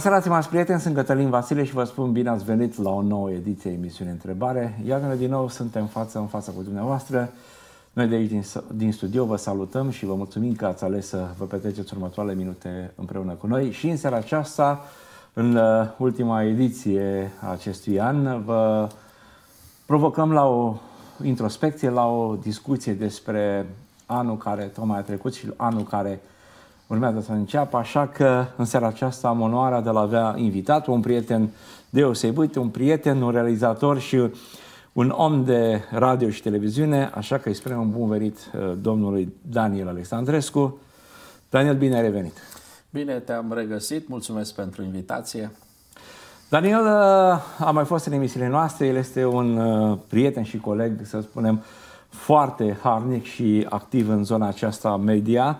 Bună seara, stimați prieteni, sunt Cătălin Vasile și vă spun bine ați venit la o nouă ediție emisiune Întrebare. Iată-ne din nou, suntem față în față cu dumneavoastră. Noi de aici din, din studio vă salutăm și vă mulțumim că ați ales să vă petreceți următoarele minute împreună cu noi. Și în seara aceasta, în uh, ultima ediție a acestui an, vă provocăm la o introspecție, la o discuție despre anul care tocmai a trecut și anul care urmează să înceapă, așa că în seara aceasta am onoarea de a avea invitat un prieten deosebit, un prieten, un realizator și un om de radio și televiziune, așa că îi spunem un bun venit uh, domnului Daniel Alexandrescu. Daniel, bine ai revenit! Bine te-am regăsit, mulțumesc pentru invitație. Daniel uh, a mai fost în emisiile noastre, el este un uh, prieten și coleg, să spunem, foarte harnic și activ în zona aceasta media.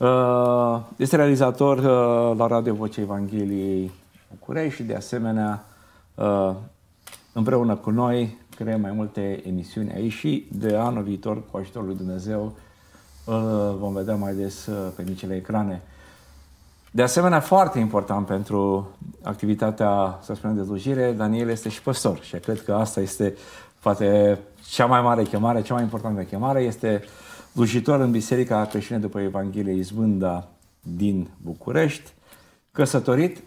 Uh, este realizator uh, la Radio Vocea Evangheliei București și de asemenea uh, împreună cu noi creăm mai multe emisiuni aici și de anul viitor, cu ajutorul lui Dumnezeu, îl vom vedea mai des pe micile ecrane. De asemenea, foarte important pentru activitatea, să spunem, de slujire, Daniel este și păstor și cred că asta este poate cea mai mare chemare, cea mai importantă chemare, este uh, slujitor în Biserica Creștină după Evanghelie Izbânda din București, căsătorit,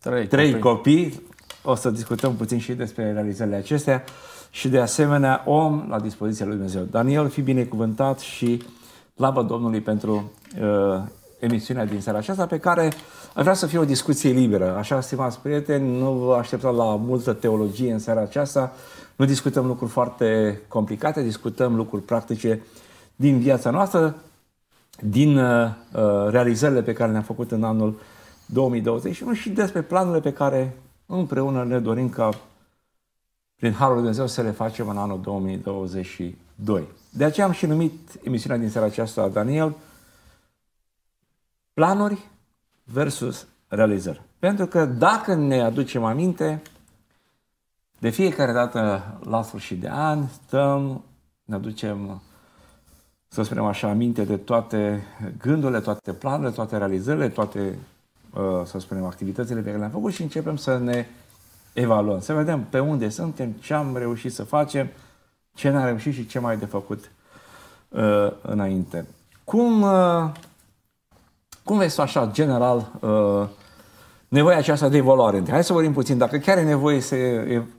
trei, trei copii. copii, o să discutăm puțin și despre realizările acestea și de asemenea om la dispoziția lui Dumnezeu. Daniel, fi binecuvântat și slavă Domnului pentru uh, emisiunea din seara aceasta pe care aș vrea să fie o discuție liberă. Așa, stimați prieteni, nu vă așteptați la multă teologie în seara aceasta, nu discutăm lucruri foarte complicate, discutăm lucruri practice din viața noastră, din uh, uh, realizările pe care le-am făcut în anul 2021 și despre planurile pe care împreună ne dorim ca prin Harul Lui Dumnezeu să le facem în anul 2022. De aceea am și numit emisiunea din seara aceasta, Daniel, planuri versus realizări. Pentru că dacă ne aducem aminte, de fiecare dată la sfârșit de an stăm, ne aducem să spunem așa, aminte de toate gândurile, toate planurile, toate realizările, toate, uh, să spunem, activitățile pe care le-am făcut și începem să ne evaluăm, să vedem pe unde suntem, ce am reușit să facem, ce n-am reușit și ce mai e de făcut uh, înainte. Cum, uh, cum vezi așa, general, uh, nevoia aceasta de evaluare? Hai să vorbim puțin, dacă chiar e nevoie să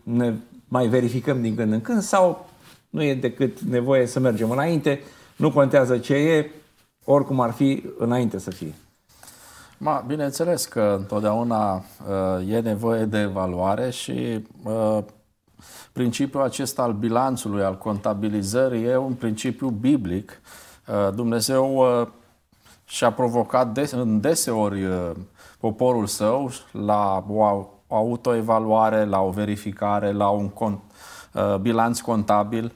ne mai verificăm din când în când sau nu e decât nevoie să mergem înainte, nu contează ce e, oricum ar fi înainte să fie. Ma, bineînțeles că întotdeauna uh, e nevoie de evaluare și uh, principiul acesta al bilanțului, al contabilizării, e un principiu biblic. Uh, Dumnezeu uh, și-a provocat des, în deseori uh, poporul său la o autoevaluare, la o verificare, la un cont, uh, bilanț contabil. Uh,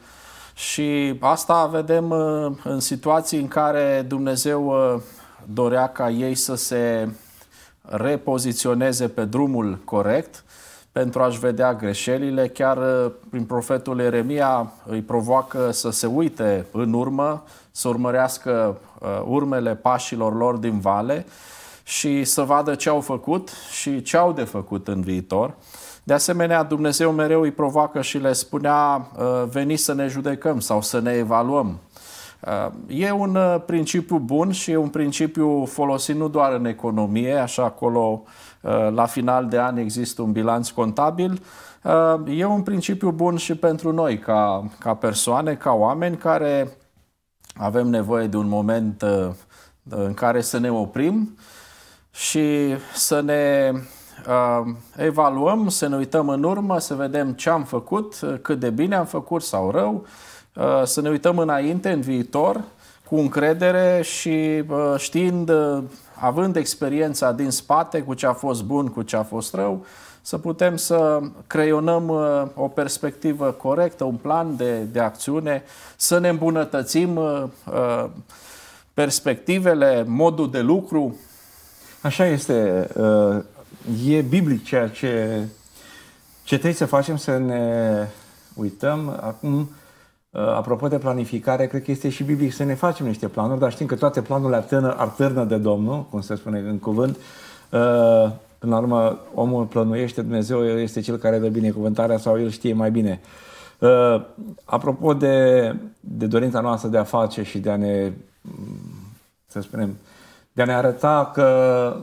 și asta vedem uh, în situații în care Dumnezeu uh, dorea ca ei să se repoziționeze pe drumul corect pentru a-și vedea greșelile. Chiar uh, prin profetul Eremia îi provoacă să se uite în urmă, să urmărească urmele pașilor lor din vale și să vadă ce au făcut și ce au de făcut în viitor. De asemenea, Dumnezeu mereu îi provoacă și le spunea uh, veniți să ne judecăm sau să ne evaluăm. Uh, e un uh, principiu bun și e un principiu folosit nu doar în economie, așa acolo la final de an există un bilanț contabil, e un principiu bun și pentru noi ca, ca persoane, ca oameni care avem nevoie de un moment în care să ne oprim și să ne uh, evaluăm, să ne uităm în urmă, să vedem ce am făcut, cât de bine am făcut sau rău, uh, să ne uităm înainte, în viitor, cu încredere și uh, știind, uh, având experiența din spate cu ce a fost bun, cu ce a fost rău, să putem să creionăm uh, o perspectivă corectă, un plan de, de acțiune, să ne îmbunătățim uh, uh perspectivele, modul de lucru. Așa este. Uh, e biblic ceea ce, ce trebuie să facem, să ne uităm. Acum, uh, apropo de planificare, cred că este și biblic să ne facem niște planuri, dar știm că toate planurile alternă, alternă de Domnul, cum se spune în cuvânt, uh, Până la urmă, omul plănuiește, Dumnezeu este cel care dă binecuvântarea sau el știe mai bine. Uh, apropo de, de dorința noastră de a face și de a ne, să spunem, de a ne arăta că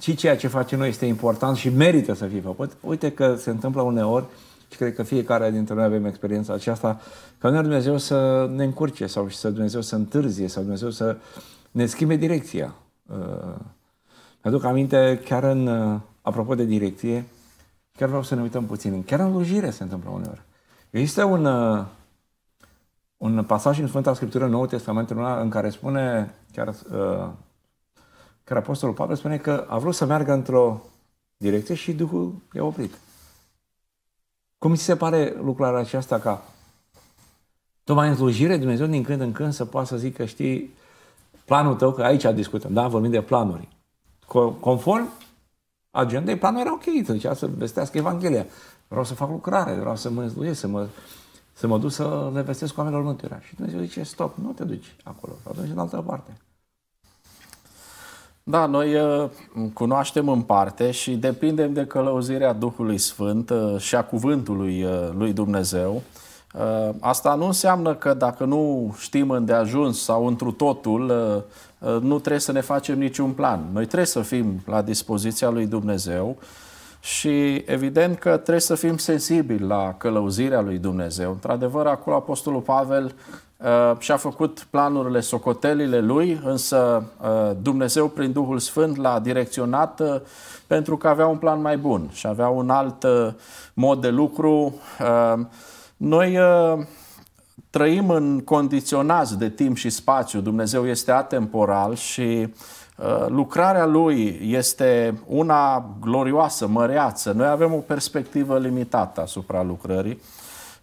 și ceea ce facem noi este important și merită să fie făcut, uite că se întâmplă uneori și cred că fiecare dintre noi avem experiența aceasta, ca uneori Dumnezeu să ne încurce sau să Dumnezeu să întârzie sau Dumnezeu să ne schimbe direcția. Uh, mi-aduc aminte, chiar în, uh, apropo de direcție, chiar vreau să ne uităm puțin. Chiar în slujire se întâmplă uneori. Există un, uh, un pasaj în Sfânta Scriptură, Noul Testament, în care spune, chiar, uh, chiar Apostolul Pavel spune că a vrut să meargă într-o direcție și Duhul i-a oprit. Cum mi se pare lucrarea aceasta ca tocmai în slujire Dumnezeu din când în când să poată să zică, știi, planul tău, că aici discutăm, da? Vorbim de planuri. Conform agendei, planul era ok, zicea să vestească Evanghelia. Vreau să fac lucrare, vreau să mă slujesc, să mă, să mă duc să le vestesc oamenilor mântuirea. Și Dumnezeu zice, stop, nu te duci acolo, atunci în altă parte. Da, noi uh, cunoaștem în parte și depindem de călăuzirea Duhului Sfânt uh, și a cuvântului uh, lui Dumnezeu. Asta nu înseamnă că dacă nu știm îndeajuns sau întru totul, nu trebuie să ne facem niciun plan. Noi trebuie să fim la dispoziția lui Dumnezeu și evident că trebuie să fim sensibili la călăuzirea lui Dumnezeu. Într-adevăr, acolo Apostolul Pavel uh, și-a făcut planurile, socotelile lui, însă uh, Dumnezeu prin Duhul Sfânt l-a direcționat uh, pentru că avea un plan mai bun și avea un alt uh, mod de lucru. Uh, noi uh, trăim în condiționați de timp și spațiu. Dumnezeu este atemporal și uh, lucrarea lui este una glorioasă, măreață. Noi avem o perspectivă limitată asupra lucrării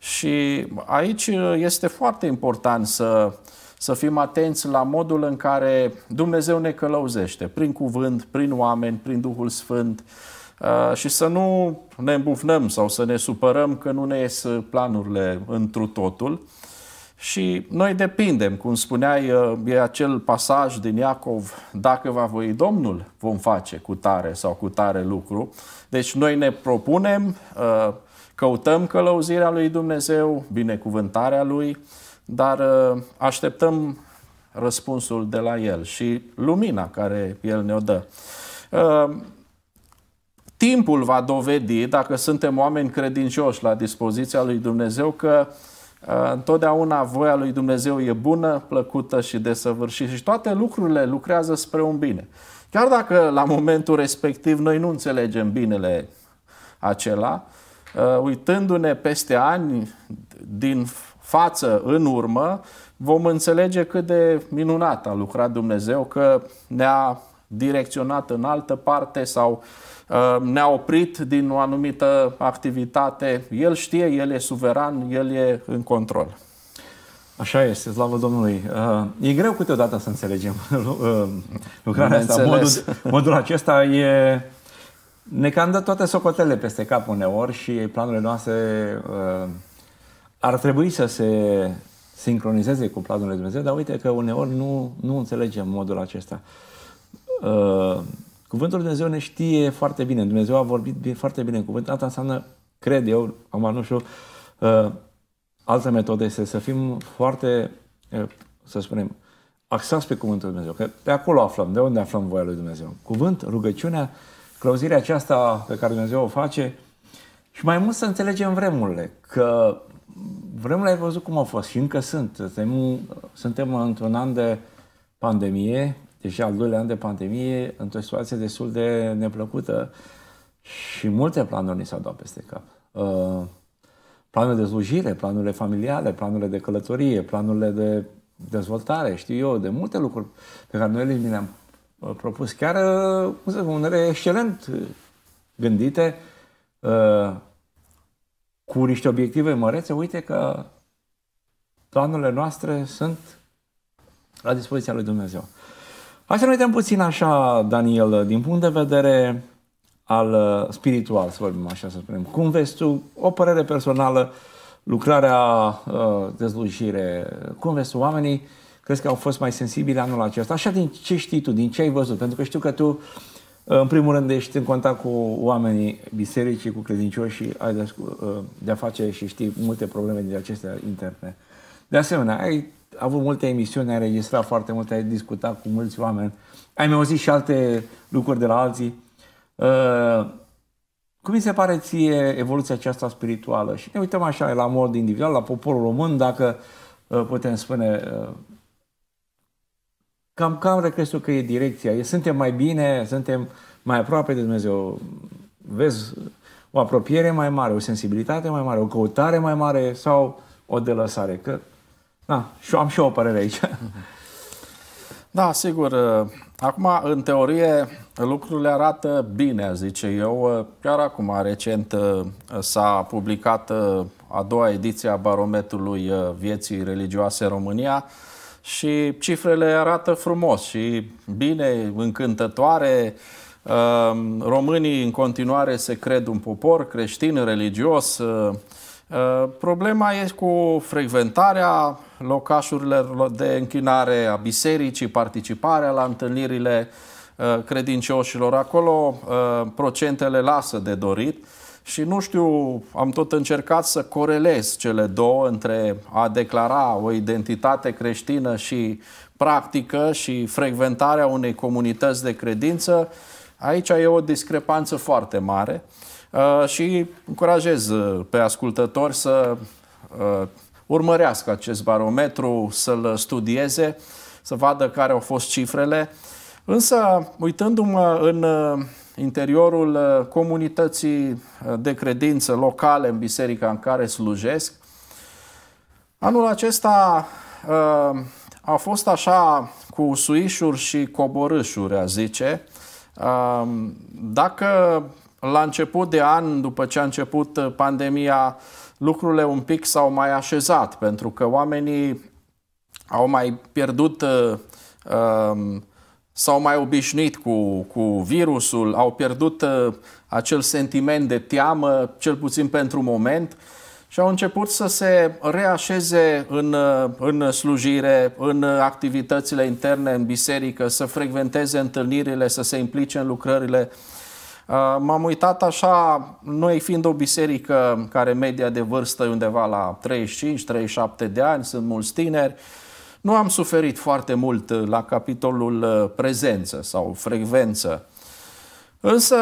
și aici este foarte important să, să fim atenți la modul în care Dumnezeu ne călăuzește, prin cuvânt, prin oameni, prin Duhul Sfânt, uh, și să nu ne îmbufnăm sau să ne supărăm că nu ne ies planurile întru totul, și noi depindem, cum spuneai, uh, e acel pasaj din Iacov, dacă va voi Domnul, vom face cu tare sau cu tare lucru. Deci noi ne propunem, uh, căutăm călăuzirea lui Dumnezeu, binecuvântarea lui, dar uh, așteptăm răspunsul de la El și lumina care El ne-o dă. Timpul va dovedi, dacă suntem oameni credincioși la dispoziția lui Dumnezeu, că Uh, întotdeauna voia lui Dumnezeu e bună, plăcută și desăvârșită și toate lucrurile lucrează spre un bine. Chiar dacă la momentul respectiv noi nu înțelegem binele acela, uh, uitându-ne peste ani din față în urmă, vom înțelege cât de minunat a lucrat Dumnezeu, că ne-a direcționat în altă parte sau uh, ne-a oprit din o anumită activitate. El știe, El e suveran, El e în control. Așa este, slavă Domnului. Uh, e greu câteodată să înțelegem uh, lucrarea asta. Modul, modul acesta e... Ne cam dă toate socotele peste cap uneori și planurile noastre ar trebui să se sincronizeze cu planurile Dumnezeu, dar uite că uneori nu, nu înțelegem modul acesta. Uh, cuvântul Lui Dumnezeu ne știe foarte bine. Dumnezeu a vorbit foarte bine în cuvânt. Asta înseamnă, cred eu, am nu știu, uh, altă metodă este să fim foarte, uh, să spunem, axați pe cuvântul Lui Dumnezeu. Că pe acolo aflăm, de unde aflăm voia Lui Dumnezeu. Cuvânt, rugăciunea, clăuzirea aceasta pe care Dumnezeu o face și mai mult să înțelegem vremurile, că vremurile ai văzut cum au fost și încă sunt. Suntem, suntem într-un an de pandemie, deja al doilea an de pandemie, într-o situație destul de neplăcută și multe planuri ni s-au dat peste cap. Uh, planurile de slujire, planurile familiale, planurile de călătorie, planurile de dezvoltare, știu eu, de multe lucruri pe care noi le-am uh, propus, chiar, uh, cum să spun, unele excelent gândite, cu niște obiective mărețe, uite că planurile noastre sunt la dispoziția lui Dumnezeu. Hai să ne uităm puțin așa, Daniel, din punct de vedere al uh, spiritual, să vorbim așa să spunem. Cum vezi tu, o părere personală, lucrarea uh, de slujire, cum vezi tu oamenii, crezi că au fost mai sensibili anul acesta? Așa din ce știi tu, din ce ai văzut? Pentru că știu că tu În primul rând, ești în contact cu oamenii bisericii, cu credincioșii, ai de, de a face și știi multe probleme din acestea interne. De asemenea, ai avut multe emisiuni, ai înregistrat foarte multe, ai discutat cu mulți oameni, ai mai auzit și alte lucruri de la alții. Uh, cum mi se pare ție evoluția aceasta spirituală? Și ne uităm așa la mod individual, la poporul român, dacă uh, putem spune uh, cam cam crezi că e direcția? Suntem mai bine, suntem mai aproape de Dumnezeu. Vezi o apropiere mai mare, o sensibilitate mai mare, o căutare mai mare sau o delăsare? Că, na, și am și eu o părere aici. Da, sigur. Acum, în teorie, lucrurile arată bine, zice eu. Chiar acum, recent, s-a publicat a doua ediție a barometrului vieții religioase în România și cifrele arată frumos și bine, încântătoare. Românii în continuare se cred un popor creștin, religios. Problema e cu frecventarea locașurilor de închinare a bisericii, participarea la întâlnirile credincioșilor. Acolo procentele lasă de dorit. Și nu știu, am tot încercat să corelez cele două între a declara o identitate creștină și practică și frecventarea unei comunități de credință. Aici e o discrepanță foarte mare uh, și încurajez uh, pe ascultători să uh, urmărească acest barometru, să-l studieze, să vadă care au fost cifrele. Însă, uitându-mă în interiorul uh, comunității uh, de credință locale în biserica în care slujesc. Anul acesta uh, a fost așa cu suișuri și coborâșuri, a zice. Dacă la început de an, după ce a început pandemia, lucrurile un pic s-au mai așezat, pentru că oamenii au mai pierdut s-au mai obișnuit cu, cu virusul, au pierdut uh, acel sentiment de teamă, cel puțin pentru moment, și au început să se reașeze în, uh, în slujire, în activitățile interne, în biserică, să frecventeze întâlnirile, să se implice în lucrările. Uh, m-am uitat așa, noi fiind o biserică care media de vârstă e undeva la 35-37 de ani, sunt mulți tineri, nu am suferit foarte mult uh, la capitolul uh, prezență sau frecvență. Însă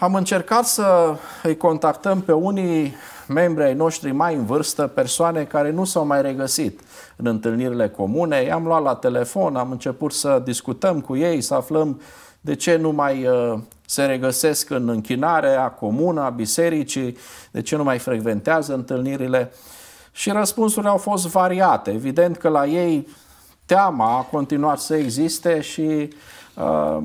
am încercat să îi contactăm pe unii membri ai noștri mai în vârstă, persoane care nu s-au mai regăsit în întâlnirile comune. I-am luat la telefon, am început să discutăm cu ei, să aflăm de ce nu mai uh, se regăsesc în închinarea comună a bisericii, de ce nu mai frecventează întâlnirile. Și răspunsurile au fost variate. Evident că la ei teama a continuat să existe și uh,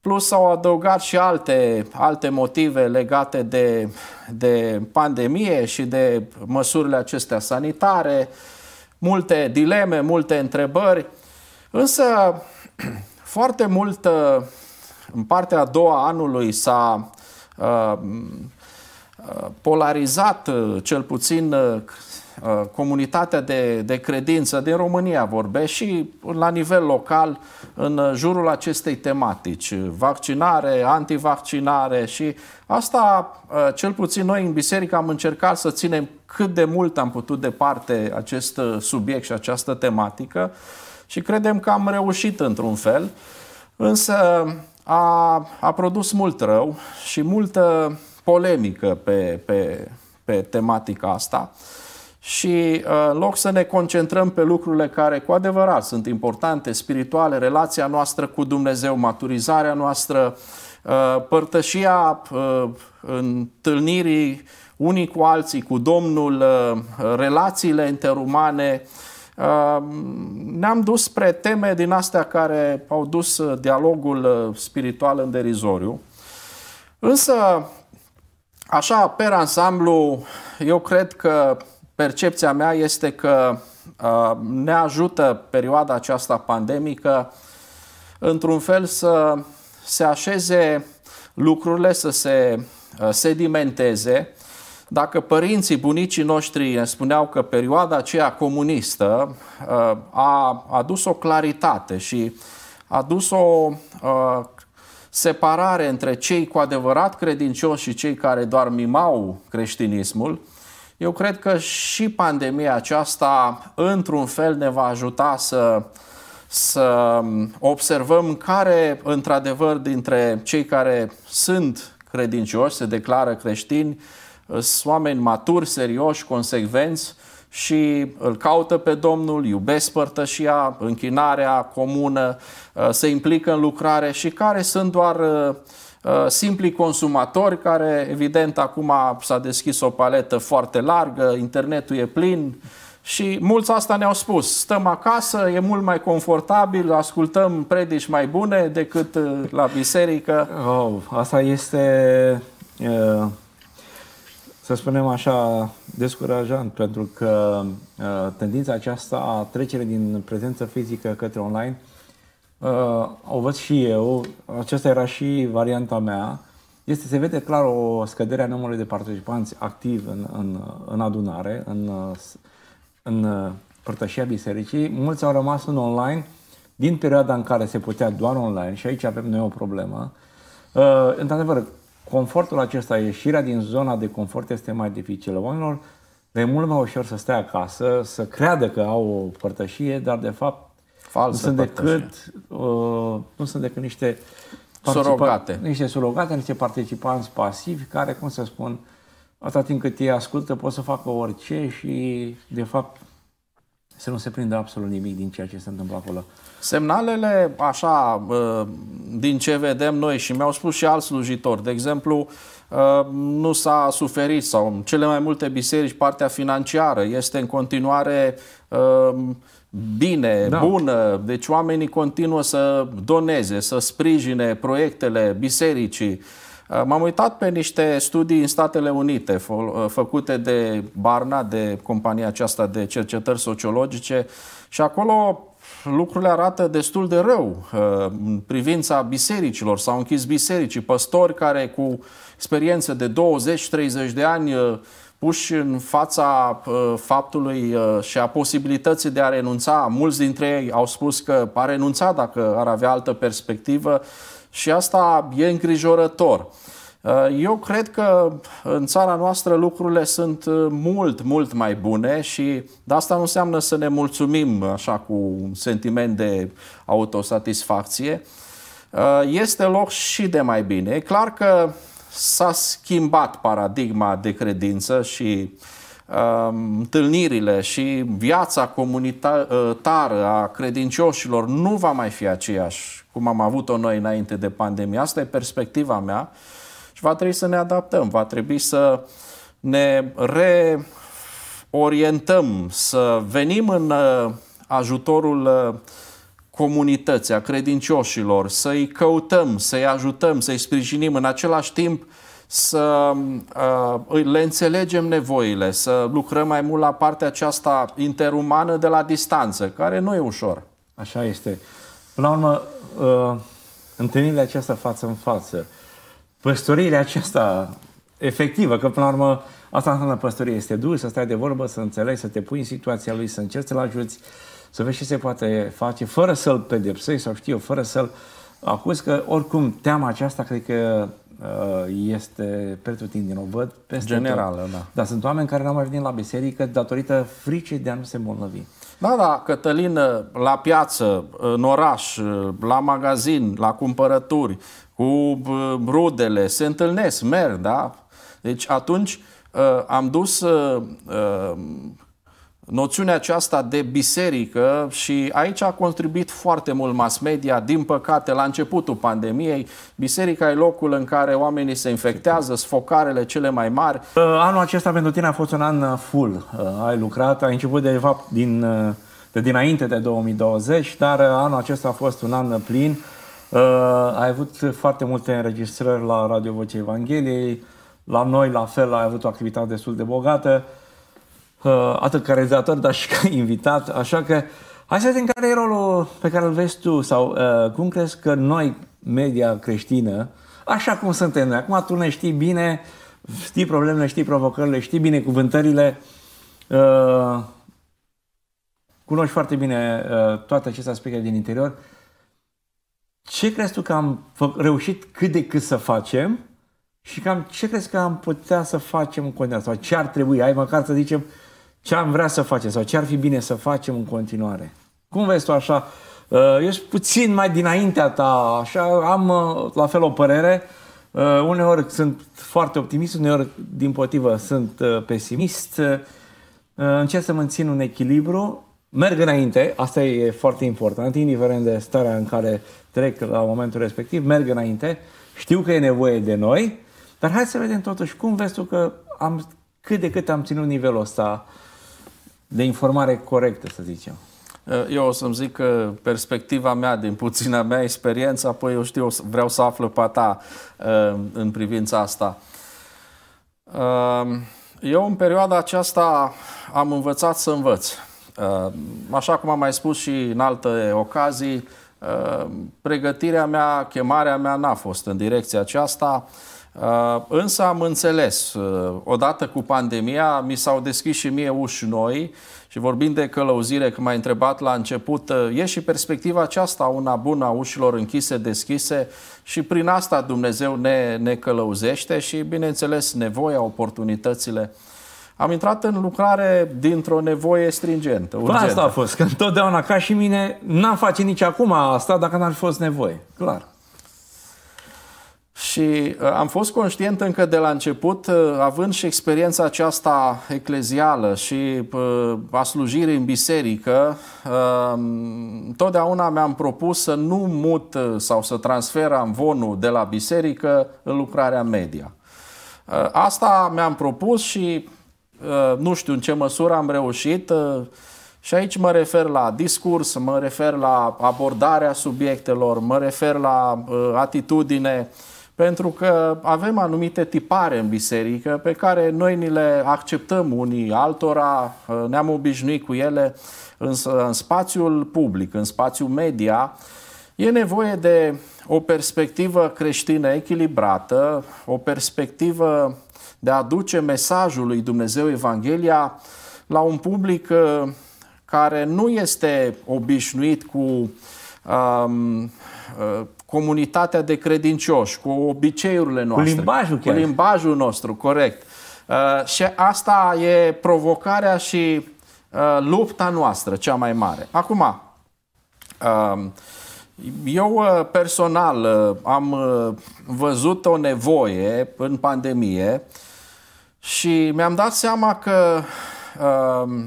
plus au adăugat și alte, alte motive legate de, de pandemie și de măsurile acestea sanitare, multe dileme, multe întrebări, însă foarte mult în partea a doua anului s-a uh, polarizat cel puțin Uh, comunitatea de, de credință din România vorbesc și la nivel local în jurul acestei tematici, vaccinare, antivaccinare și asta, uh, cel puțin noi în biserică am încercat să ținem cât de mult am putut departe acest subiect și această tematică și credem că am reușit într-un fel, însă a, a produs mult rău și multă polemică pe, pe, pe tematica asta și uh, în loc să ne concentrăm pe lucrurile care cu adevărat sunt importante, spirituale, relația noastră cu Dumnezeu, maturizarea noastră, uh, părtășia uh, întâlnirii unii cu alții, cu Domnul, relațiile interumane, ne-am dus spre teme din astea care au dus dialogul spiritual în derizoriu. Însă, așa, per ansamblu, eu cred că percepția mea este că uh, ne ajută perioada aceasta pandemică într-un fel să se așeze lucrurile, să se uh, sedimenteze. Dacă părinții, bunicii noștri ne spuneau că perioada aceea comunistă uh, a adus o claritate și a adus o separare între cei cu adevărat credincioși și cei care doar mimau creștinismul, eu cred că și pandemia aceasta, într-un fel, ne va ajuta să, să observăm care, într-adevăr, dintre cei care sunt credincioși, se declară creștini, sunt oameni maturi, serioși, consecvenți și îl caută pe Domnul, iubesc părtășia, închinarea comună, se implică în lucrare și care sunt doar Uh, simpli consumatori care, evident, acum s-a deschis o paletă foarte largă, internetul e plin și mulți asta ne-au spus. Stăm acasă, e mult mai confortabil, ascultăm predici mai bune decât uh, la biserică. Oh, asta este, uh, să spunem așa, descurajant, pentru că tendința aceasta a trecere din prezență fizică către online uh, o văd și eu, aceasta era și varianta mea, este, se vede clar o scădere a numărului de participanți activi în, în, în adunare, în, în părtășia bisericii. Mulți au rămas în online din perioada în care se putea doar online și aici avem noi o problemă. Uh, într-adevăr, confortul acesta, ieșirea din zona de confort este mai dificilă. Oamenilor le e mult mai ușor să stea acasă, să creadă că au o părtășie, dar de fapt Falsă nu sunt decât, uh, nu sunt decât niște surogate. niște surogate, niște participanți pasivi care, cum să spun, atâta timp cât ei ascultă, pot să facă orice și, de fapt, să nu se prindă absolut nimic din ceea ce se întâmplă acolo. Semnalele, așa, din ce vedem noi și mi-au spus și alți slujitori, de exemplu, nu s-a suferit sau în cele mai multe biserici partea financiară este în continuare bine, da. bună, deci oamenii continuă să doneze, să sprijine proiectele bisericii. Uh, m-am uitat pe niște studii în Statele Unite uh, făcute de Barna, de compania aceasta de cercetări sociologice și acolo lucrurile arată destul de rău uh, în privința bisericilor. S-au închis bisericii, păstori care cu experiență de 20-30 de ani puși în fața uh, faptului uh, și a posibilității de a renunța. Mulți dintre ei au spus că a renunțat dacă ar avea altă perspectivă și asta e îngrijorător. Uh, eu cred că în țara noastră lucrurile sunt mult, mult mai bune și de asta nu înseamnă să ne mulțumim așa cu un sentiment de autosatisfacție. Este loc și de mai bine. E clar că s-a schimbat paradigma de credință și uh, întâlnirile și viața comunitară a credincioșilor nu va mai fi aceeași cum am avut-o noi înainte de pandemie. Asta e perspectiva mea și va trebui să ne adaptăm, va trebui să ne reorientăm, să venim în uh, ajutorul uh, comunității, a credincioșilor, să-i căutăm, să-i ajutăm, să-i sprijinim, în același timp să uh, le înțelegem nevoile, să lucrăm mai mult la partea aceasta interumană de la distanță, care nu e ușor. Așa este. Până la urmă, uh, întâlnirile acestea față în față, păstoriile aceasta efectivă, că până la urmă asta înseamnă păstorie, este dur să stai de vorbă, să înțelegi, să te pui în situația lui, să încerci să-l ajuți, să vezi ce se poate face, fără să-l pedepsești sau știu eu, fără să-l acuzi, că oricum teama aceasta cred că uh, este pretutindeni, o văd peste Generală, tot. da. Dar sunt oameni care n-au mai venit la biserică datorită fricii de a nu se îmbolnăvi. Da, da, Cătălin, la piață, în oraș, la magazin, la cumpărături, cu uh, rudele, se întâlnesc, merg, da? Deci atunci uh, am dus noțiunea aceasta de biserică și aici a contribuit foarte mult mass media. Din păcate, la începutul pandemiei, biserica e locul în care oamenii se infectează, sfocarele cele mai mari. Uh, anul acesta pentru tine a fost un an uh, full. Uh, ai lucrat, ai început de fapt din, de dinainte de 2020, dar anul acesta a fost un an plin. Ai avut foarte multe înregistrări la Radio Vocea Evangheliei, la noi la fel ai avut o activitate destul de bogată. Uh, atât ca realizator, dar și ca invitat. Așa că hai să vedem care e rolul pe care îl vezi tu sau uh, cum crezi că noi, media creștină, așa cum suntem noi, acum tu ne știi bine, știi problemele, știi provocările, știi bine cuvântările, uh, cunoști foarte bine uh, toate aceste aspecte din interior. ce crezi tu că am reușit cât de cât să facem și cam ce crezi că am putea să facem în continuare? Sau ce ar trebui? Ai măcar să zicem ce am vrea să facem sau ce ar fi bine să facem în continuare. Cum vezi tu așa? Uh, eu sunt puțin mai dinaintea ta, așa, am uh, la fel o părere. Uh, uneori sunt foarte optimist, uneori din potrivă sunt pesimist. Încerc să mențin un echilibru merg înainte, asta e foarte important, indiferent de starea în care trec la momentul respectiv, merg înainte, știu că e nevoie de noi, dar hai să vedem totuși cum vezi tu că am, cât de cât am ținut nivelul ăsta de informare corectă, să zicem. Eu o să-mi zic că perspectiva mea, din puțina mea experiență, apoi eu știu, vreau să află pe ta uh, în privința asta. Uh, eu în perioada aceasta am învățat să învăț. Uh, așa cum am mai spus și în alte ocazii, uh, pregătirea mea, chemarea mea n-a fost în direcția aceasta, uh, însă am înțeles, odată cu pandemia, mi s-au deschis și mie uși noi și vorbind de călăuzire, când m-ai întrebat la început, e și perspectiva aceasta una bună a ușilor închise, deschise și prin asta Dumnezeu ne, ne călăuzește și, bineînțeles, nevoia, oportunitățile uh, am intrat în lucrare dintr-o nevoie stringentă, urgentă. Asta a fost, că întotdeauna, ca și mine, n-am face nici acum asta dacă n-ar fi fost nevoie, clar. Și uh, am fost conștient încă de la început, uh, având și experiența aceasta eclezială și uh, a slujirii în biserică, uh, totdeauna mi-am propus să nu mut uh, sau să transfer amvonul de la biserică în lucrarea media. Uh, asta mi-am propus și Uh, nu știu în ce măsură am reușit uh, și aici mă refer la discurs, mă refer la abordarea subiectelor, mă refer la uh, atitudine, pentru că avem anumite tipare în biserică pe care noi ni le acceptăm unii altora, ne-am obișnuit cu ele, însă în spațiul public, în spațiul media, e nevoie de o perspectivă creștină echilibrată, o perspectivă de a aduce mesajul lui Dumnezeu, Evanghelia, la un public uh, care nu este obișnuit cu um, uh, comunitatea de credincioși, cu obiceiurile noastre. Cu limbajul chiar. Cu limbajul nostru, corect. Uh, și asta e provocarea și uh, lupta noastră cea mai mare. Acum, uh, eu uh, personal uh, am văzut o nevoie în pandemie și mi-am dat seama că uh,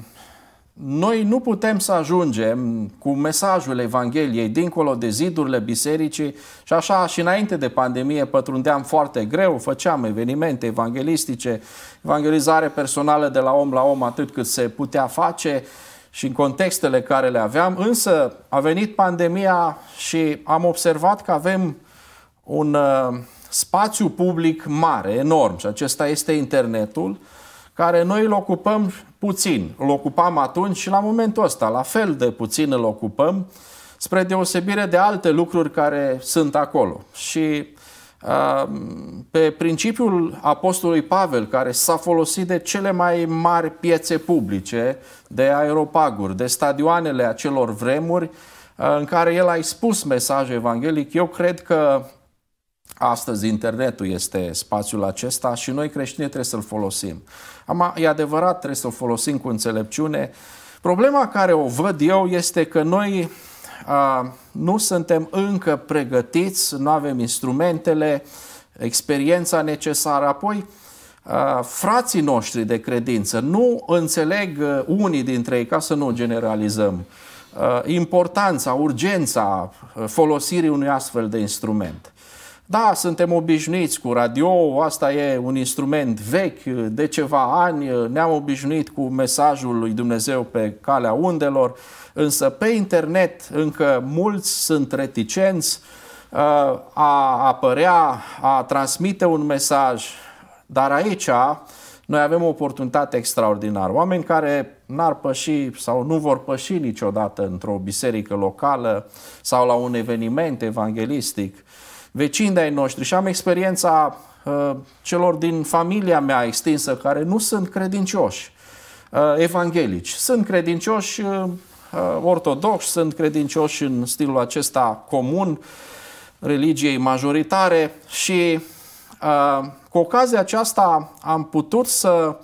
noi nu putem să ajungem cu mesajul Evangheliei dincolo de zidurile bisericii și așa și înainte de pandemie pătrundeam foarte greu, făceam evenimente evanghelistice, evangelizare personală de la om la om atât cât se putea face și în contextele care le aveam, însă a venit pandemia și am observat că avem un uh, spațiu public mare, enorm, și acesta este internetul, care noi îl ocupăm puțin. Îl ocupam atunci și la momentul ăsta, la fel de puțin îl ocupăm, spre deosebire de alte lucruri care sunt acolo. Și uh, pe principiul apostolului Pavel, care s-a folosit de cele mai mari piețe publice, de aeropaguri, de stadioanele acelor vremuri, uh, în care el a expus mesajul evanghelic, eu cred că Astăzi internetul este spațiul acesta și noi creștini trebuie să-l folosim. Am, e adevărat, trebuie să-l folosim cu înțelepciune. Problema care o văd eu este că noi a, nu suntem încă pregătiți, nu avem instrumentele, experiența necesară. Apoi, a, frații noștri de credință nu înțeleg unii dintre ei, ca să nu generalizăm, importanța, urgența folosirii unui astfel de instrument. Da, suntem obișnuiți cu radio, asta e un instrument vechi de ceva ani, ne-am obișnuit cu mesajul lui Dumnezeu pe calea undelor, însă pe internet încă mulți sunt reticenți uh, a apărea, a transmite un mesaj, dar aici noi avem o oportunitate extraordinară. Oameni care n-ar păși sau nu vor păși niciodată într-o biserică locală sau la un eveniment evanghelistic, vecini de-ai noștri și am experiența uh, celor din familia mea extinsă care nu sunt credincioși uh, evanghelici. Sunt credincioși uh, uh ortodoxi, sunt credincioși în stilul acesta comun religiei majoritare și uh, cu ocazia aceasta am putut să,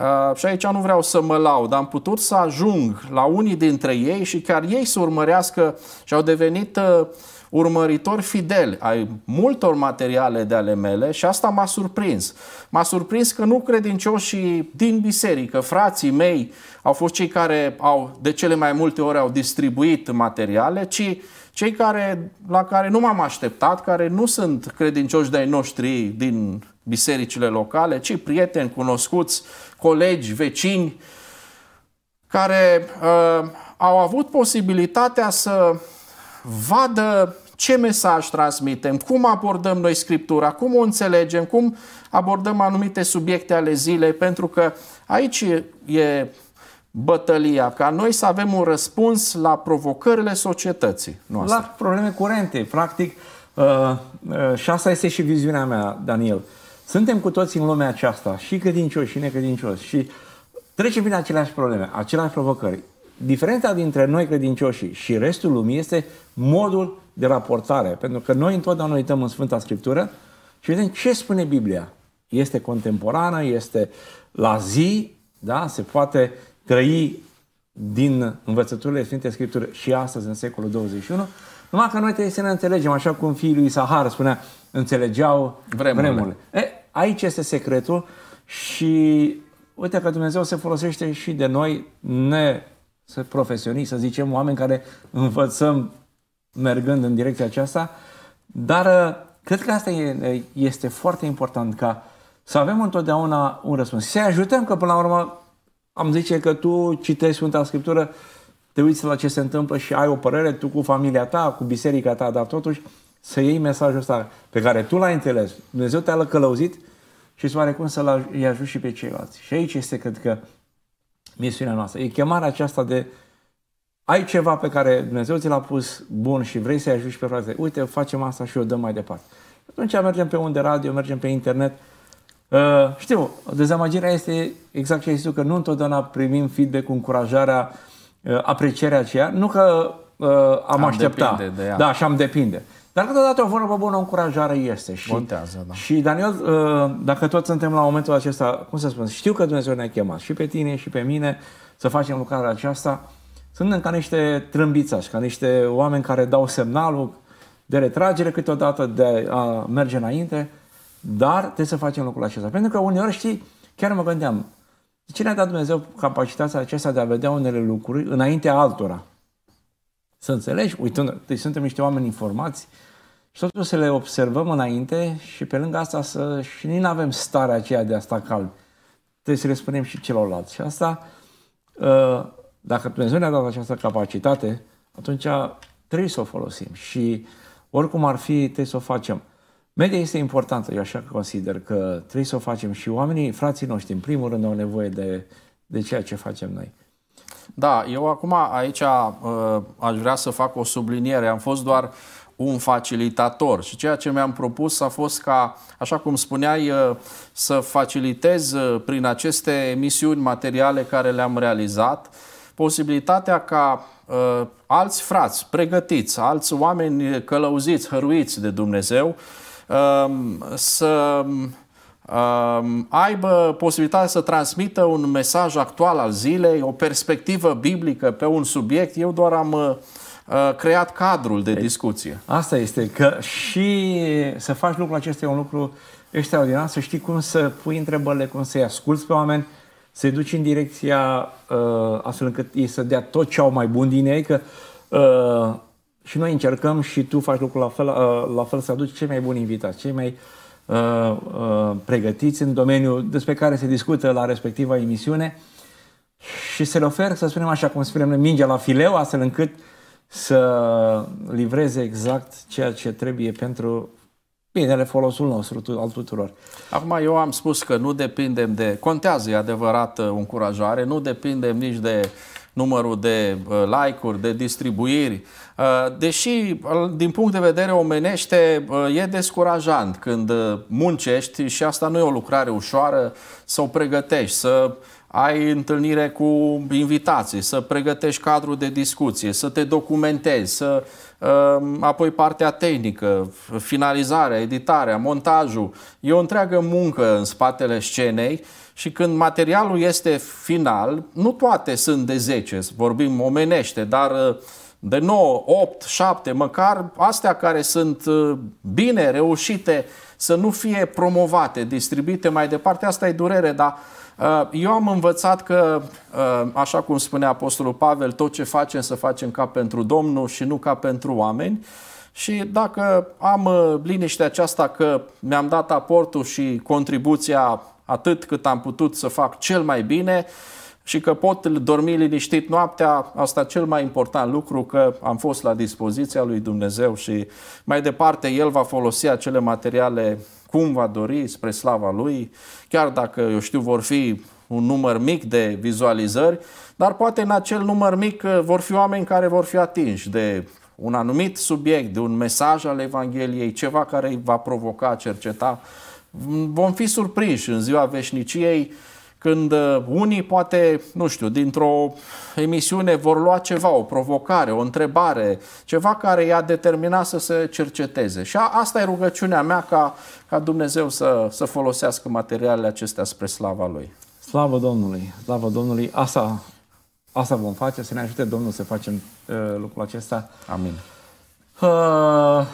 uh, și aici nu vreau să mă laud, am putut să ajung la unii dintre ei și chiar ei să urmărească și au devenit uh, urmăritori fideli ai multor materiale de ale mele și asta m-a surprins. M-a surprins că nu credincioșii din biserică, frații mei, au fost cei care au, de cele mai multe ori au distribuit materiale, ci cei care, la care nu m-am așteptat, care nu sunt credincioși de-ai noștri din bisericile locale, ci prieteni, cunoscuți, colegi, vecini, care uh, au avut posibilitatea să vadă ce mesaj transmitem, cum abordăm noi Scriptura, cum o înțelegem, cum abordăm anumite subiecte ale zilei, pentru că aici e bătălia, ca noi să avem un răspuns la provocările societății noastre. La probleme curente, practic, uh, uh, și asta este și viziunea mea, Daniel. Suntem cu toți în lumea aceasta, și credincioși și necredincioși, și trecem prin aceleași probleme, aceleași provocări. Diferența dintre noi credincioși și restul lumii este modul de raportare. Pentru că noi întotdeauna uităm în Sfânta Scriptură și vedem ce spune Biblia. Este contemporană, este la zi, da? se poate trăi din învățăturile Sfintei Scripturi și astăzi, în secolul 21, numai că noi trebuie să ne înțelegem, așa cum fiii lui Sahar spunea, înțelegeau vremurile. vremurile. E, aici este secretul și uite că Dumnezeu se folosește și de noi, ne să profesioniști, să zicem, oameni care învățăm mergând în direcția aceasta, dar uh, cred că asta este foarte important ca să avem întotdeauna un răspuns. Să ajutăm că până la urmă am zice că tu citești Sfânta Scriptură, te uiți la ce se întâmplă și ai o părere, tu cu familia ta, cu biserica ta, dar totuși să iei mesajul ăsta pe care tu l-ai înțeles, Dumnezeu te-a călăuzit și să cum să-i ajuți și pe ceilalți. Și aici este, cred că, misiunea noastră. E chemarea aceasta de ai ceva pe care Dumnezeu ți l-a pus bun și vrei să-i ajuți pe frate, uite, facem asta și o dăm mai departe. Atunci mergem pe unde radio, mergem pe internet. Uh, știu, dezamăgirea este exact ce ai zis că nu întotdeauna primim feedback cu încurajarea, uh, aprecierea aceea. Nu că uh, am, am aștepta. De ea. Da, și am depinde. Dar câteodată o vorbă bună, o încurajare este. Și, Contează, da. și Daniel, uh, dacă toți suntem la momentul acesta, cum să spun, știu că Dumnezeu ne-a chemat și pe tine și pe mine să facem lucrarea aceasta, suntem ca niște trâmbițași, ca niște oameni care dau semnalul de retragere câteodată, de a merge înainte, dar trebuie să facem lucrul acesta. Pentru că uneori, știi, chiar mă gândeam, ce ne-a dat Dumnezeu capacitatea aceasta de a vedea unele lucruri înaintea altora? Să înțelegi, uitând, deci suntem niște oameni informați și totuși să le observăm înainte și pe lângă asta să și nici nu avem starea aceea de a sta calm. Trebuie să le spunem și celorlalți. Și asta uh, dacă Dumnezeu ne-a dat această capacitate, atunci trebuie să o folosim și oricum ar fi, trebuie să o facem. Media este importantă, eu așa consider că trebuie să o facem și oamenii, frații noștri, în primul rând, au nevoie de, de ceea ce facem noi. Da, eu acum aici uh, aș vrea să fac o subliniere. Am fost doar un facilitator și ceea ce mi-am propus a fost ca, așa cum spuneai, uh, să facilitez uh, prin aceste emisiuni materiale care le-am realizat posibilitatea ca uh, alți frați pregătiți, alți oameni călăuziți, hăruiți de Dumnezeu, uh, să uh, aibă posibilitatea să transmită un mesaj actual al zilei, o perspectivă biblică pe un subiect. Eu doar am uh, creat cadrul de discuție. Asta este, că și să faci lucrul acesta e un lucru extraordinar, să știi cum să pui întrebările, cum să-i asculți pe oameni, să-i duci în direcția uh, astfel încât ei să dea tot ce au mai bun din ei, că uh, și noi încercăm și tu faci lucrul la fel, uh, la fel să aduci cei mai buni invitați, cei mai uh, uh, pregătiți în domeniul despre care se discută la respectiva emisiune și să le ofer, să spunem așa cum spunem, mingea la fileu, astfel încât să livreze exact ceea ce trebuie pentru binele folosul nostru al tuturor. Acum eu am spus că nu depindem de, contează, e adevărat, uh, încurajare, nu depindem nici de numărul de uh, like-uri, de distribuiri, uh, deși din punct de vedere omenește e descurajant când muncești și asta nu e o lucrare ușoară să o pregătești, să ai întâlnire cu invitații, să pregătești cadrul de discuție, să te documentezi, să uh, apoi partea tehnică, finalizarea, editarea, montajul. E o întreagă muncă în spatele scenei și când materialul este final, nu toate sunt de 10, vorbim omenește, dar uh, de 9, 8, 7, măcar astea care sunt uh, bine reușite să nu fie promovate, distribuite mai departe, asta e durere, dar uh, eu am învățat că, așa cum spunea Apostolul Pavel, tot ce facem să facem ca pentru Domnul și nu ca pentru oameni. Și dacă am liniștea aceasta că mi-am dat aportul și contribuția atât cât am putut să fac cel mai bine și că pot dormi liniștit noaptea, asta cel mai important lucru, că am fost la dispoziția lui Dumnezeu și mai departe El va folosi acele materiale cum va dori, spre slava Lui, chiar dacă, eu știu, vor fi un număr mic de vizualizări, dar poate în acel număr mic uh, vor fi oameni care vor fi atinși de un anumit subiect, de un mesaj al Evangheliei, ceva care îi va provoca, cerceta. Vom fi surprinși în ziua veșniciei când uh, unii poate, nu știu, dintr-o emisiune vor lua ceva, o provocare, o întrebare, ceva care i-a determinat să se cerceteze. Și asta e rugăciunea mea ca, ca Dumnezeu să, să folosească materialele acestea spre slava Lui. Slavă Domnului! Slavă Domnului! Asta, asta vom face, să ne ajute Domnul să facem uh, lucrul acesta. Amin. Uh,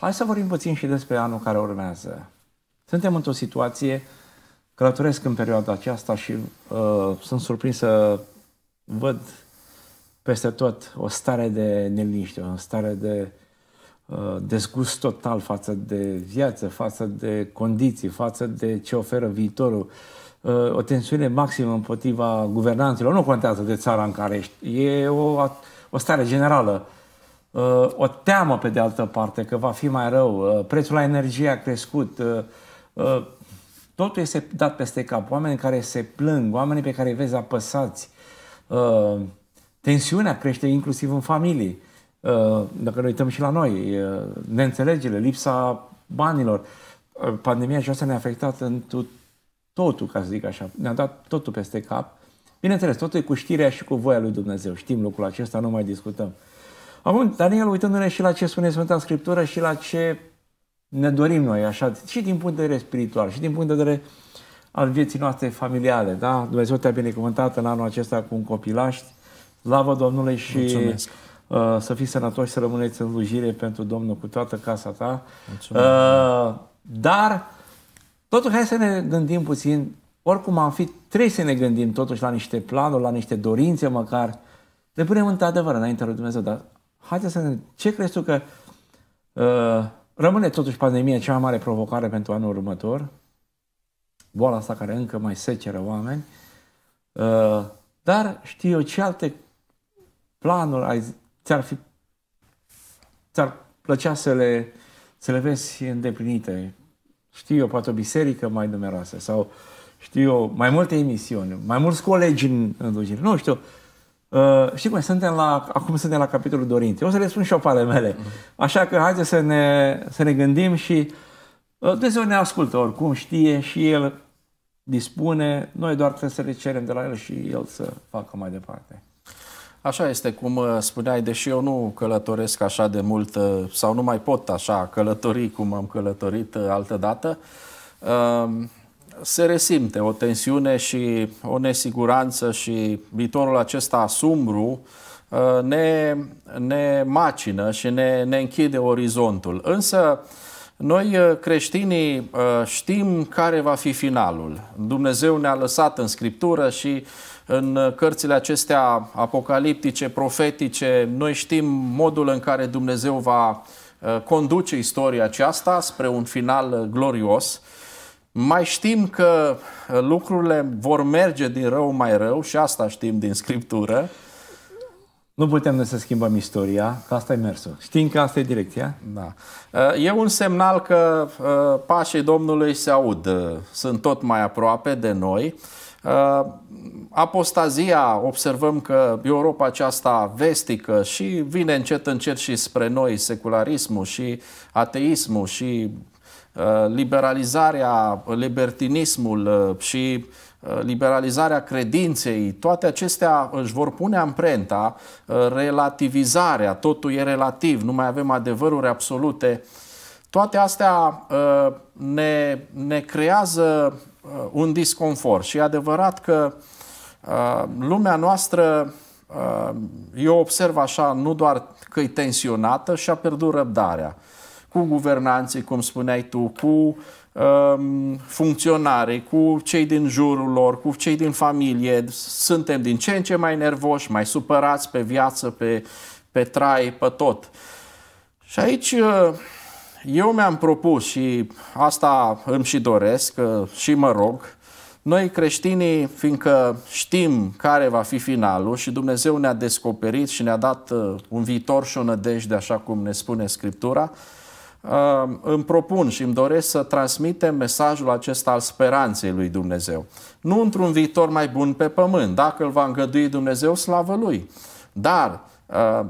hai să vorbim puțin și despre anul care urmează. Suntem într-o situație, călătoresc în perioada aceasta și uh, sunt surprins să văd peste tot o stare de neliniște, o stare de uh, dezgust total față de viață, față de condiții, față de ce oferă viitorul. Uh, o tensiune maximă împotriva guvernanților. Nu contează de țara în care ești. E o, o stare generală. Uh, o teamă, pe de altă parte, că va fi mai rău. Uh, prețul la energie a crescut. Uh, Uh, totul este dat peste cap. Oameni care se plâng, oameni pe care îi vezi apăsați. Uh, tensiunea crește inclusiv în familii. Uh, dacă ne uităm și la noi, neînțelegere, lipsa banilor. Pandemia aceasta ne-a afectat în totul, ca să zic așa. Ne-a dat totul peste cap. Bineînțeles, totul e cu știrea și cu voia lui Dumnezeu. Știm lucrul acesta, nu mai discutăm. Acum, Daniel, uitându-ne și la ce spune Sfânta Scriptură și la ce ne dorim noi, așa, și din punct de vedere spiritual, și din punct de vedere al vieții noastre familiale, da? Dumnezeu te-a binecuvântat în anul acesta cu un copilaș, slavă Domnului și uh, să fii sănătoși, să rămâneți în slujire pentru Domnul cu toată casa ta. Uh, dar, totuși, hai să ne gândim puțin, oricum am fi, trebuie să ne gândim totuși la niște planuri, la niște dorințe măcar, le punem într-adevăr înaintea lui Dumnezeu, dar haideți să ne... Ce crezi tu că uh, Rămâne totuși pandemia cea mai mare provocare pentru anul următor, boala asta care încă mai seceră oameni, uh, dar știu eu ce alte planuri ai, ți-ar fi ți-ar plăcea să le, să le vezi îndeplinite. Știu eu, poate o biserică mai numeroasă sau știu eu, mai multe emisiuni, mai mulți colegi în, în Nu știu, Uh, știi cum, suntem la, acum suntem la capitolul dorințe. O să le spun și eu pe ale mele. Așa că haideți să ne, să ne gândim și uh, Dumnezeu ne ascultă oricum, știe și El dispune. Noi doar trebuie să le cerem de la El și El să facă mai departe. Așa este, cum uh, spuneai, deși eu nu călătoresc așa de mult uh, sau nu mai pot așa călători cum am călătorit uh, altă dată, se resimte o tensiune și o nesiguranță și viitorul acesta sumbru uh, ne, ne macină și ne, ne închide orizontul. Însă, noi uh, creștinii uh, știm care va fi finalul. Dumnezeu ne-a lăsat în Scriptură și în cărțile acestea apocaliptice, profetice, noi știm modul în care Dumnezeu va conduce istoria aceasta spre un final glorios. Mai știm că uh, lucrurile vor merge din rău mai rău și asta știm din Scriptură. Nu putem noi să schimbăm istoria, că asta e mersul. Știm că asta e direcția? Da. Uh, e un semnal că uh, pașii Domnului se aud, sunt tot mai aproape de noi. Apostazia, observăm că Europa aceasta vestică și vine încet încet și spre noi secularismul și ateismul și Uh, liberalizarea, libertinismul uh, și liberalizarea credinței, toate acestea își vor pune amprenta, relativizarea, totul e relativ, nu mai avem adevăruri absolute. Toate astea ne, ne creează un disconfort și e adevărat că lumea noastră, eu observ așa, nu doar că e tensionată și a pierdut răbdarea cu guvernanții, cum spuneai tu, cu um, funcționarii, cu cei din jurul lor, cu cei din familie. Suntem din ce în ce mai nervoși, mai supărați pe viață, pe, pe trai, pe tot. Și aici uh, eu mi-am propus și asta îmi și doresc uh, și mă rog, noi creștinii, fiindcă știm care va fi finalul și Dumnezeu ne-a descoperit și ne-a dat uh, un viitor și o nădejde, așa cum ne spune Scriptura, îmi propun și îmi doresc să transmitem mesajul acesta al speranței lui Dumnezeu. Nu într-un viitor mai bun pe pământ, dacă îl va îngădui Dumnezeu, slavă lui. Dar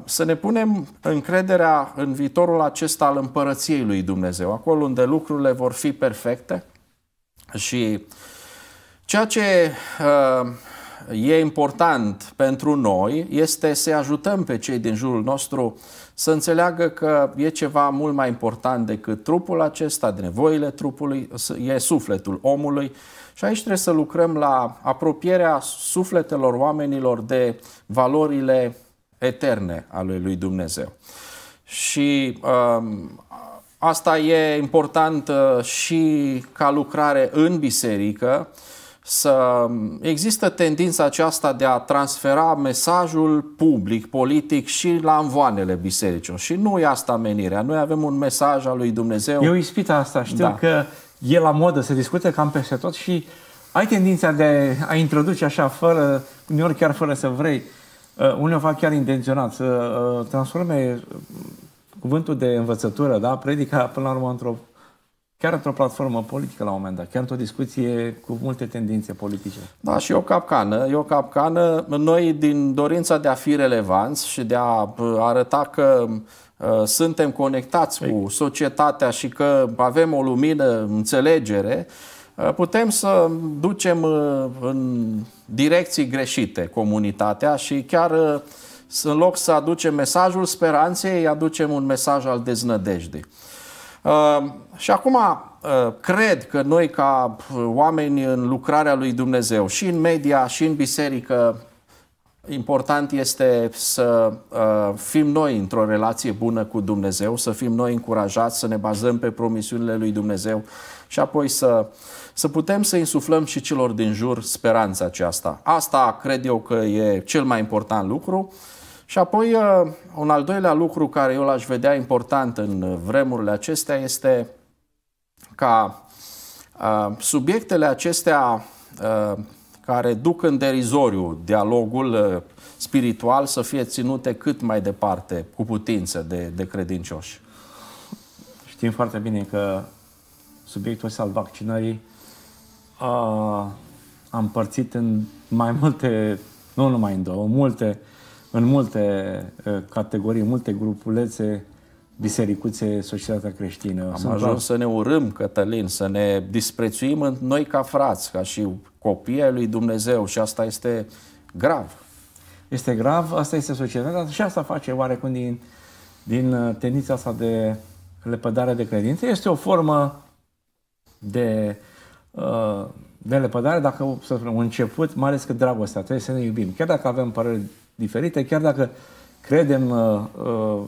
să ne punem încrederea în viitorul acesta al împărăției lui Dumnezeu, acolo unde lucrurile vor fi perfecte și ceea ce e important pentru noi este să ajutăm pe cei din jurul nostru să înțeleagă că e ceva mult mai important decât trupul acesta, de nevoile trupului, e sufletul omului și aici trebuie să lucrăm la apropierea sufletelor oamenilor de valorile eterne ale lui Dumnezeu. Și um, asta e important uh, și ca lucrare în biserică, să există tendința aceasta de a transfera mesajul public, politic și la învoanele bisericilor. Și nu e asta menirea. Noi avem un mesaj al lui Dumnezeu. Eu ispita asta. Știu da. că e la modă, se discute cam peste tot și ai tendința de a introduce așa, fără, uneori chiar fără să vrei, uh, uneori fac chiar intenționat, să uh, transforme cuvântul de învățătură, da, predica până la urmă într-o chiar într-o platformă politică la un moment dat, chiar într-o discuție cu multe tendințe politice. Da, și e o capcană. E o capcană. Noi, din dorința de a fi relevanți și de a arăta că uh, suntem conectați Ei. cu societatea și că avem o lumină, înțelegere, uh, putem să ducem uh, în direcții greșite comunitatea și chiar uh, în loc să aducem mesajul speranței, aducem un mesaj al deznădejdii. Uh, și acum uh, cred că noi ca uh, oameni în lucrarea lui Dumnezeu și în media și în biserică important este să fim noi într-o relație bună cu Dumnezeu, să fim noi încurajați, să ne bazăm pe promisiunile lui Dumnezeu și apoi să, să putem să insuflăm și celor din jur speranța aceasta. Asta cred eu că e cel mai important lucru. Și apoi, uh, un al doilea lucru care eu l-aș vedea important în vremurile acestea este ca uh, subiectele acestea uh, care duc în derizoriu dialogul spiritual să fie ținute cât mai departe, cu putință de, de credincioși. Știm foarte bine că subiectul ăsta al vaccinării a, a împărțit în mai multe, nu numai în două, multe în multe uh, categorii, multe grupulețe, bisericuțe, societatea creștină. Am Sunt ajuns să ne urâm, Cătălin, să ne disprețuim noi ca frați, ca și copii ai lui Dumnezeu și asta este grav. Este grav, asta este societatea și asta face oarecum din, din uh, tendința asta de lepădare de credință. Este o formă de, uh, de lepădare, dacă să spunem, un început, mai ales că dragostea, trebuie să ne iubim. Chiar dacă avem păreri diferite, chiar dacă credem, uh, uh, uh,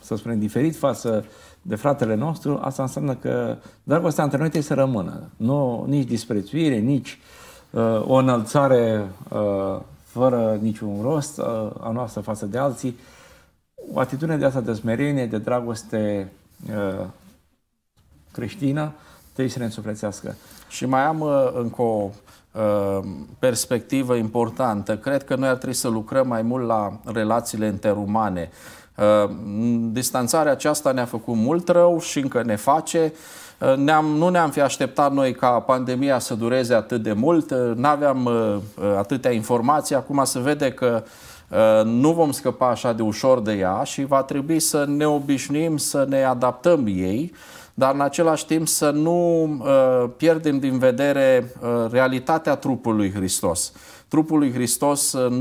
să spunem, diferit față de fratele nostru, asta înseamnă că dragostea între noi trebuie să rămână. Nu, nici disprețuire, nici o înălțare fără niciun rost a noastră față de alții. O atitudine de asta de smerenie, de dragoste creștină, trebuie să ne însuflețească. Și mai am încă o Uh, perspectivă importantă. Cred că noi ar trebui să lucrăm mai mult la relațiile interumane. Uh, distanțarea aceasta ne-a făcut mult rău și încă ne face. Uh, ne-am, nu ne-am fi așteptat noi ca pandemia să dureze atât de mult, nu aveam atâtea informații. Acum se vede că nu vom scăpa așa de ușor de ea și va trebui să ne obișnuim să ne adaptăm ei dar în același timp să nu uh, pierdem din vedere uh, realitatea trupului Hristos. Trupul lui Hristos uh,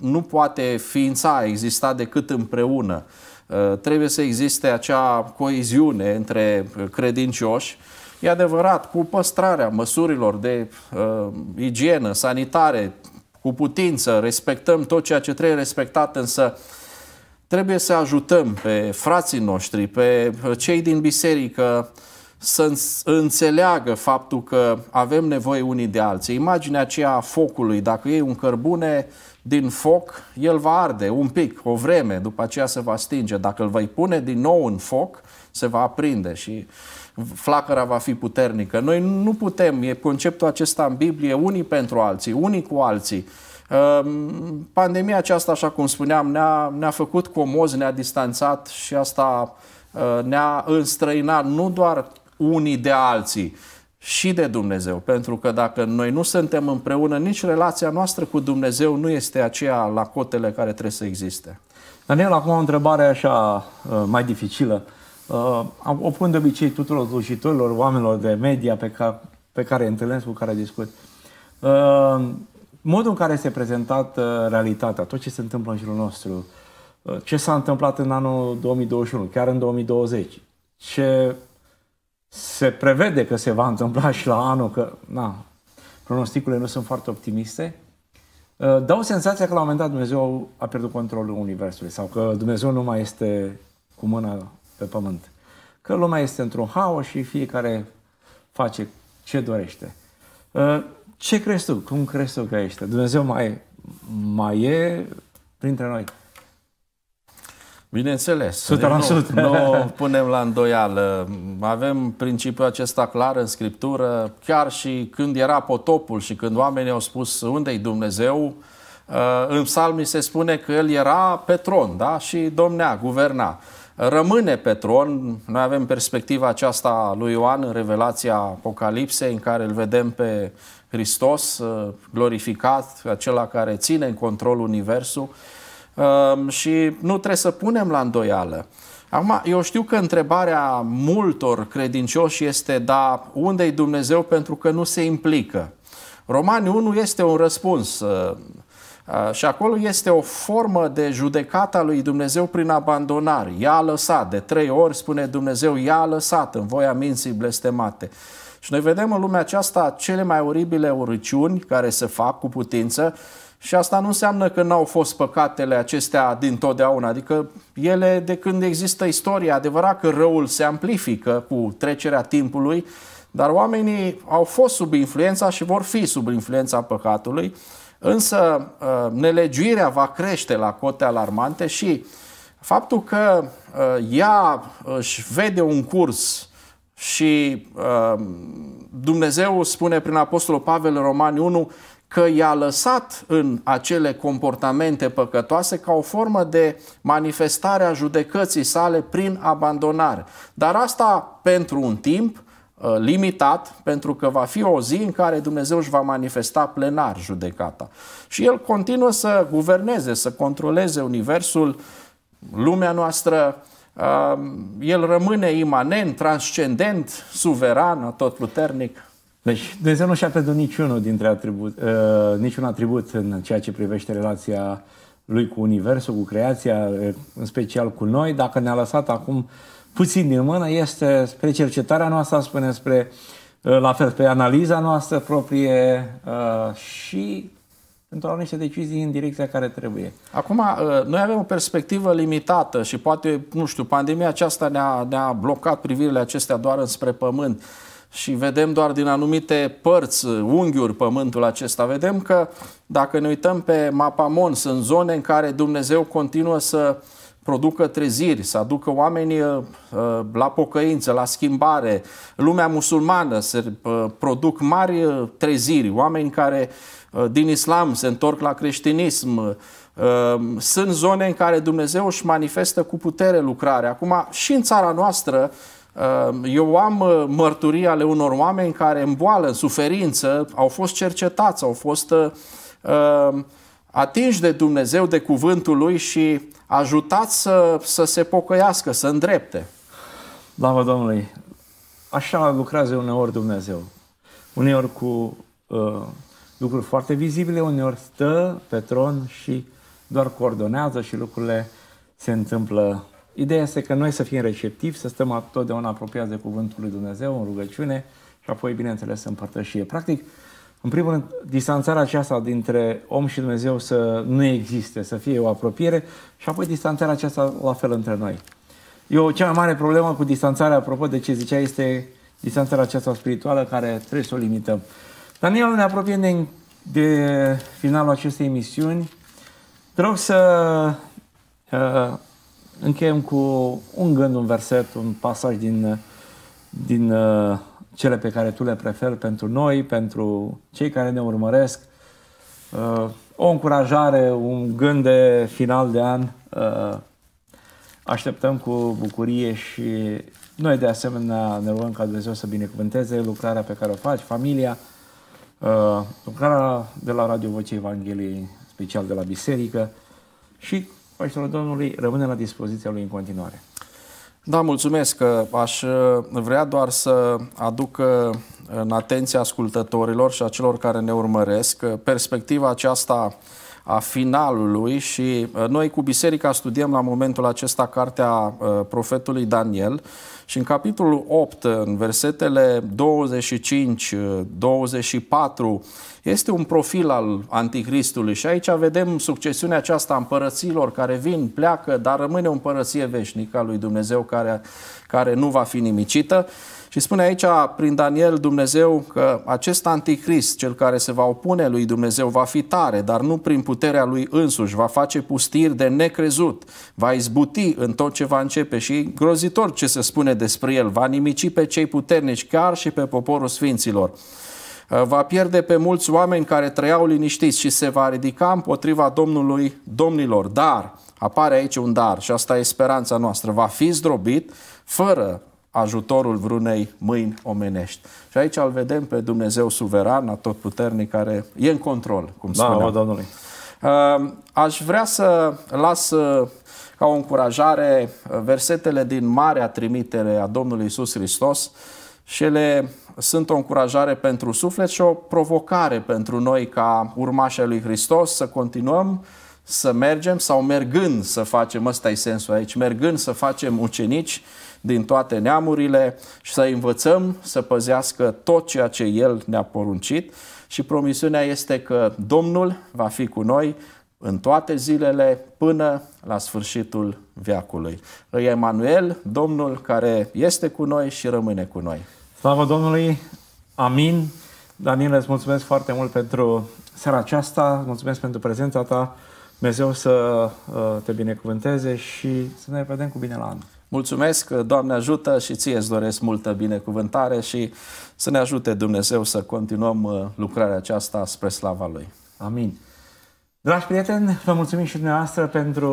nu poate ființa, exista decât împreună. Uh, trebuie să existe acea coeziune între credincioși E adevărat, cu păstrarea măsurilor de uh, igienă, sanitare, cu putință, respectăm tot ceea ce trebuie respectat, însă trebuie să ajutăm pe frații noștri, pe cei din biserică, să înțeleagă faptul că avem nevoie unii de alții. Imaginea aceea a focului, dacă iei un cărbune din foc, el va arde un pic, o vreme, după aceea se va stinge. Dacă îl vei pune din nou în foc, se va aprinde și flacăra va fi puternică. Noi nu putem, e conceptul acesta în Biblie, unii pentru alții, unii cu alții. Ehm, pandemia aceasta, așa cum spuneam, ne-a, ne-a făcut comozi, ne-a distanțat și asta uh, ne-a înstrăinat nu doar unii de alții, și de Dumnezeu. Pentru că dacă noi nu suntem împreună, nici relația noastră cu Dumnezeu nu este aceea la cotele care trebuie să existe. Daniel, acum o întrebare așa uh, mai dificilă. Uh, o pun de obicei tuturor slujitorilor, oamenilor de media pe care, pe care întâlnesc, cu care discut. Uh, modul în care este prezentat uh, realitatea, tot ce se întâmplă în jurul nostru, uh, ce s-a întâmplat în anul 2021, chiar în 2020, ce se prevede că se va întâmpla și la anul, că na, pronosticurile nu sunt foarte optimiste, uh, dau senzația că la un moment dat Dumnezeu a pierdut controlul Universului sau că Dumnezeu nu mai este cu mâna pe pământ. Că lumea este într-un haos și fiecare face ce dorește. Uh, ce crezi tu? Cum crezi tu că este? Dumnezeu mai, mai e printre noi? Bineînțeles. 100%. Nu, nu punem la îndoială. Avem principiul acesta clar în Scriptură. Chiar și când era potopul și când oamenii au spus unde-i Dumnezeu, uh, în psalmii se spune că el era pe tron da? și domnea, guverna rămâne pe tron. Noi avem perspectiva aceasta lui Ioan în revelația Apocalipsei, în care îl vedem pe Hristos uh, glorificat, acela care ține în control universul um, și nu trebuie să punem la îndoială. Acum, eu știu că întrebarea multor credincioși este, da, unde e Dumnezeu pentru că nu se implică? Romani 1 este un răspuns. Uh, și acolo este o formă de judecată a lui Dumnezeu prin abandonare. Ea a lăsat, de trei ori spune Dumnezeu, ea a lăsat în voia minții blestemate. Și noi vedem în lumea aceasta cele mai oribile urăciuni care se fac cu putință și asta nu înseamnă că n-au fost păcatele acestea din totdeauna, adică ele de când există istoria, adevărat că răul se amplifică cu trecerea timpului, dar oamenii au fost sub influența și vor fi sub influența păcatului. Însă uh, nelegiuirea va crește la cote alarmante și faptul că uh, ea își vede un curs și uh, Dumnezeu spune prin Apostolul Pavel în Romani 1 că i-a lăsat în acele comportamente păcătoase ca o formă de manifestare a judecății sale prin abandonare. Dar asta pentru un timp, Uh, limitat, pentru că va fi o zi în care Dumnezeu își va manifesta plenar judecata. Și El continuă să guverneze, să controleze Universul, lumea noastră, uh, El rămâne imanent, transcendent, suveran, tot puternic. Deci Dumnezeu nu și-a pierdut niciunul dintre atribut, uh, niciun atribut în ceea ce privește relația lui cu Universul, cu creația, în special cu noi. Dacă ne-a lăsat acum uh, puțin din mână este spre cercetarea noastră, spune spre, uh, la fel, spre analiza noastră proprie uh, și pentru a lua niște decizii în direcția care trebuie. Acum, uh, noi avem o perspectivă limitată și poate, nu știu, pandemia aceasta ne-a, ne-a blocat privirile acestea doar înspre pământ și vedem doar din anumite părți, unghiuri pământul acesta. Vedem că dacă ne uităm pe mapamon, sunt zone în care Dumnezeu continuă să uh, producă treziri, să aducă oamenii uh, la pocăință, la schimbare. Lumea musulmană se uh, produc mari uh, treziri, oameni care din islam se întorc la creștinism. Sunt zone în care Dumnezeu își manifestă cu putere lucrarea. Acum, și în țara noastră, eu am mărturii ale unor oameni care în boală, în suferință, au fost cercetați, au fost atinși de Dumnezeu, de cuvântul Lui și ajutați să, să se pocăiască, să îndrepte. Slavă Domnului! așa lucrează uneori Dumnezeu. Uneori cu uh, lucruri foarte vizibile, uneori stă pe tron și doar coordonează și lucrurile se întâmplă. Ideea este că noi să fim receptivi, să stăm totdeauna apropiați de Cuvântul lui Dumnezeu în rugăciune și apoi, bineînțeles, în părtășie. Practic, în primul rând, distanțarea aceasta dintre om și Dumnezeu să nu existe, să fie o apropiere și apoi distanțarea aceasta la fel între noi. Eu, cea mai mare problemă cu distanțarea, apropo de ce zicea, este distanțarea aceasta spirituală care trebuie să o limităm. Daniel, ne apropiem de, de finalul acestei emisiuni. Te rog să uh, încheiem cu un gând, un verset, un pasaj din, din uh, cele pe care tu le preferi pentru noi, pentru cei care ne urmăresc. Uh, o încurajare, un gând de final de an. Uh, așteptăm cu bucurie și noi de asemenea ne rugăm ca Dumnezeu să binecuvânteze lucrarea pe care o faci, familia, uh, lucrarea de la Radio Vocea Evangheliei, special de la biserică și Paștelor Domnului rămâne la dispoziția lui în continuare. Da, mulțumesc. Aș uh, vrea doar să aduc uh, în atenția ascultătorilor și a celor care ne urmăresc perspectiva aceasta a finalului și noi cu biserica studiem la momentul acesta cartea profetului Daniel și în capitolul 8, în versetele 25, 24, este un profil al anticristului și aici vedem succesiunea aceasta a împărăților care vin, pleacă, dar rămâne o împărăție veșnică a lui Dumnezeu care, care nu va fi nimicită. Și spune aici, prin Daniel, Dumnezeu că acest anticrist, cel care se va opune lui Dumnezeu, va fi tare, dar nu prin puterea lui însuși, va face pustiri de necrezut, va izbuti în tot ce va începe și grozitor ce se spune despre el, va nimici pe cei puternici, chiar și pe poporul sfinților va pierde pe mulți oameni care trăiau liniștiți și se va ridica împotriva Domnului domnilor. Dar, apare aici un dar și asta e speranța noastră, va fi zdrobit fără ajutorul vreunei mâini omenești. Și aici îl vedem pe Dumnezeu suveran, atotputernic, care e în control, cum da, spuneam. Domnului. Aș vrea să las uh, ca o încurajare uh, versetele din Marea Trimitere a Domnului Isus Hristos și ele sunt o încurajare pentru suflet și o provocare pentru noi ca urmașii lui Hristos să continuăm să mergem sau mergând să facem, ăsta e sensul aici, mergând să facem ucenici din toate neamurile și să învățăm să păzească tot ceea ce El ne-a poruncit și promisiunea este că Domnul va fi cu noi în toate zilele până la sfârșitul veacului. Îi Emanuel, Domnul care este cu noi și rămâne cu noi. Slavă Domnului! Amin! Daniel, îți mulțumesc foarte mult pentru seara aceasta, mulțumesc pentru prezența ta. Dumnezeu să uh, te binecuvânteze și să ne vedem cu bine la anul. Mulțumesc, Doamne ajută și ție îți doresc multă binecuvântare și să ne ajute Dumnezeu să continuăm uh, lucrarea aceasta spre slava Lui. Amin. Dragi prieteni, vă mulțumim și dumneavoastră pentru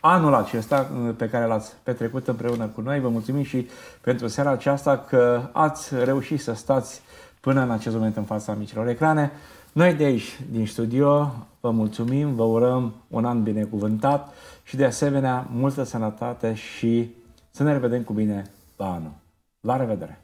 anul acesta uh, pe care l-ați petrecut împreună cu noi. Vă mulțumim și pentru seara aceasta că ați reușit să stați până în acest moment în fața micilor ecrane. Noi de aici, din studio, vă mulțumim, vă urăm un an binecuvântat și de asemenea multă sănătate și să ne revedem cu bine la anul. La revedere!